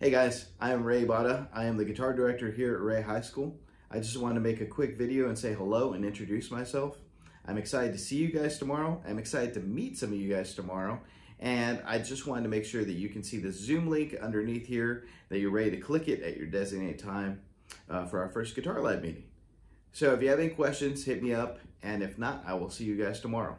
Hey guys, I am Ray Bada. I am the guitar director here at Ray High School. I just wanted to make a quick video and say hello and introduce myself. I'm excited to see you guys tomorrow. I'm excited to meet some of you guys tomorrow. And I just wanted to make sure that you can see the Zoom link underneath here, that you're ready to click it at your designated time uh, for our first Guitar Lab meeting. So if you have any questions, hit me up. And if not, I will see you guys tomorrow.